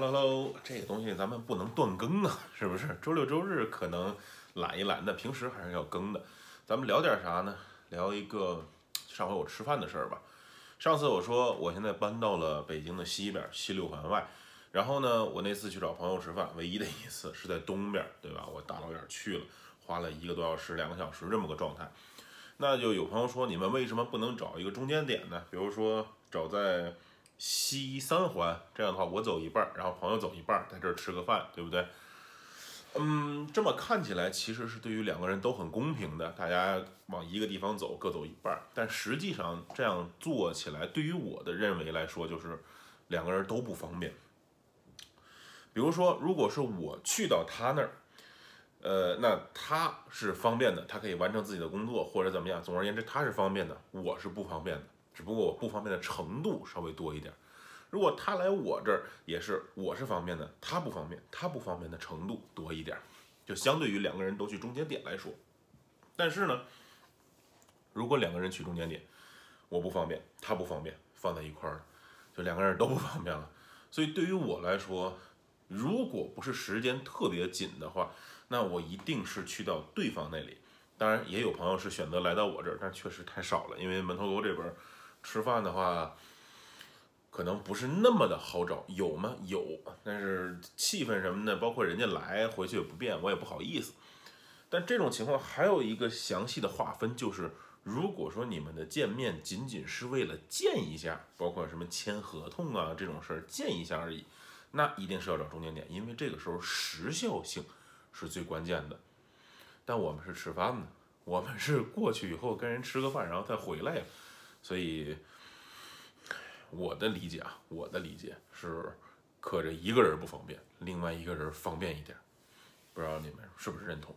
Hello Hello，这个东西咱们不能断更啊，是不是？周六周日可能懒一懒的，平时还是要更的。咱们聊点啥呢？聊一个上回我吃饭的事儿吧。上次我说我现在搬到了北京的西边西六环外，然后呢，我那次去找朋友吃饭，唯一的一次是在东边，对吧？我大老远去了，花了一个多小时、两个小时这么个状态。那就有朋友说，你们为什么不能找一个中间点呢？比如说找在西三环，这样的话我走一半，然后朋友走一半，在这儿吃个饭，对不对？嗯，这么看起来其实是对于两个人都很公平的，大家往一个地方走，各走一半。但实际上这样做起来，对于我的认为来说，就是两个人都不方便。比如说，如果是我去到他那儿，呃，那他是方便的，他可以完成自己的工作或者怎么样。总而言之，他是方便的，我是不方便的，只不过我不方便的程度稍微多一点。如果他来我这儿，也是我是方便的，他不方便，他不方便的程度多一点，就相对于两个人都去中间点来说。但是呢，如果两个人去中间点，我不方便，他不方便，放在一块儿，就两个人都不方便了。所以对于我来说，如果不是时间特别紧的话，那我一定是去到对方那里。当然，也有朋友是选择来到我这儿，但确实太少了，因为门头沟这边吃饭的话。可能不是那么的好找，有吗？有，但是气氛什么的，包括人家来回去也不便，我也不好意思。但这种情况还有一个详细的划分，就是如果说你们的见面仅仅是为了见一下，包括什么签合同啊这种事儿见一下而已，那一定是要找中间点，因为这个时候时效性是最关键的。但我们是吃饭的，我们是过去以后跟人吃个饭，然后再回来呀，所以。我的理解啊，我的理解是，可着一个人不方便，另外一个人方便一点，不知道你们是不是认同？